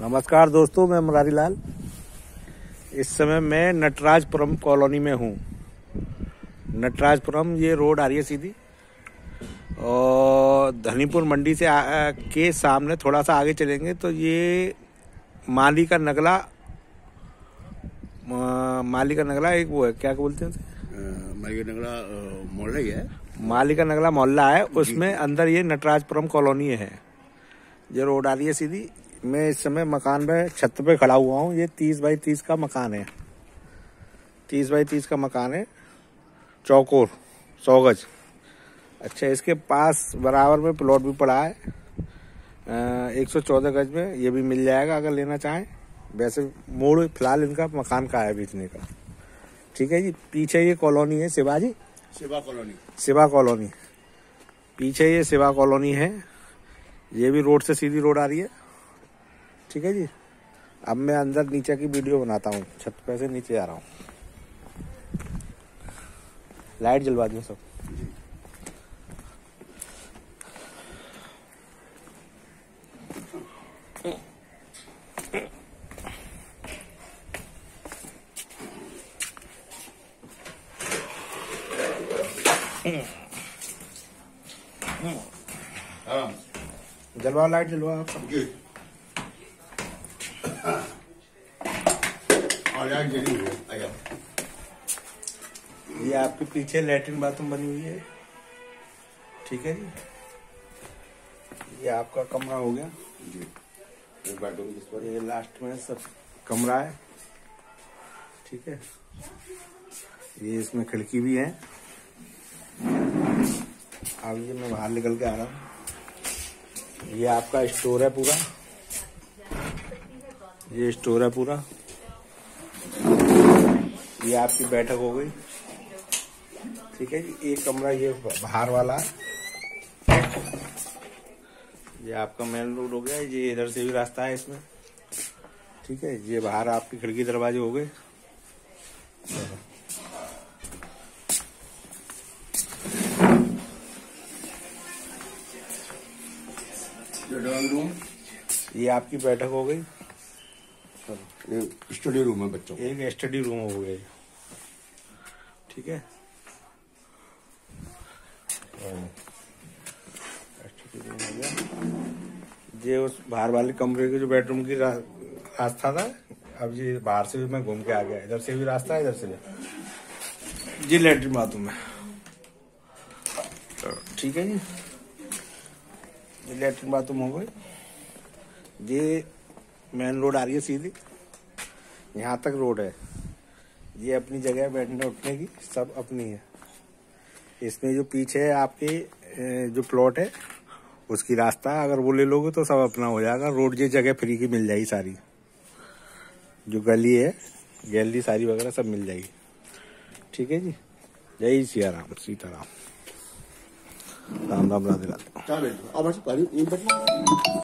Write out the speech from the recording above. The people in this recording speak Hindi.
नमस्कार दोस्तों मैं मुरारी लाल। इस समय मैं नटराजपुरम कॉलोनी में हूँ। नटराजपुरम ये रोड आ रही है सीधी। और धनीपुर मंडी से आ, के सामने थोड़ा सा आगे चलेंगे तो ये माली का नगला माली का नगला एक वो है क्या बोलते हैं माली का नगला मोहल्ला ही है। माली का नगला मोहल्ला है उसमें अंदर ये नटराजपुरम कॉलोनी है। ये रोड आ रही है सीधी। मैं इस समय मकान में छत पे खड़ा हुआ हूँ। ये तीस बाई तीस का मकान है। तीस बाई तीस का मकान है। चौकोर सौ गज अच्छा इसके पास बराबर में प्लॉट भी पड़ा है। एक सौ चौदह गज में ये भी मिल जाएगा अगर लेना चाहें। वैसे मोड़ फ़िलहाल इनका मकान का है बेचने का। ठीक है जी पीछे ये कॉलोनी है शिवाजी। शिवा कॉलोनी। शिवा कॉलोनी। पीछे ये शिवा कॉलोनी है। ये भी रोड से सीधी रोड आ रही है। ठीक है जी? अब मैं अंदर नीचे की वीडियो बनाता हूँ। छत पे से नीचे आ रहा हूँ। लाइट जलवा दियो सब। हाँ। जलवा लाइट जलवा आप। हुई है। ये आपके पीछे लेटरिन बाथरूम बनी हुई है। ठीक है जी? ये आपका कमरा हो गया। जी। एक बार दूँगी पर। ये लास्ट में सब कमरा है। ठीक है? ये इसमें खिड़की भी है। अब ये मैं बाहर निकल के आ रहा हूँ। ये आपका स्टोर है पूरा? ये स्टोर है पूरा? ये आपकी बैठक हो गई। ठीक है जी एक कमरा ये बाहर वाला। ये आपका मेन रोड हो गया ये इधर से भी रास्ता है इसमें। ठीक है ये बाहर आपकी खिड़की दरवाजे हो गए। ये रूम ये आपकी बैठक हो गई। स्टडी रूम है बच्चों एक स्टडी रूम हो गया। ठीक है? रूम हो। ये उस बाहर वाले कमरे के जो बेडरूम की रास्ता था, अब ये बाहर से भी मैं घूम के आ गया। इधर से भी रास्ता है, इधर से भी। जी लेटरिन बाथरूम है ठीक है जी। ये लेटरिन बाथरूम हो गई ये मेन रोड आ रही है सीधी। यहाँ तक रोड है। ये अपनी जगह है बैठने उठने की, सब अपनी है। इसमें जो पीछे है आपकी जो प्लॉट है, उसकी रास्ता, अगर वो ले लोगे तो सब अपना हो जाएगा। रोड ये जगह फ्री की मिल जाएगी सारी। जो गली है, गैलरी, सारी वगैरह सब मिल जाएगी। ठीक है जी? जय सिया राम सीताराम। राम राम, राधे राधे।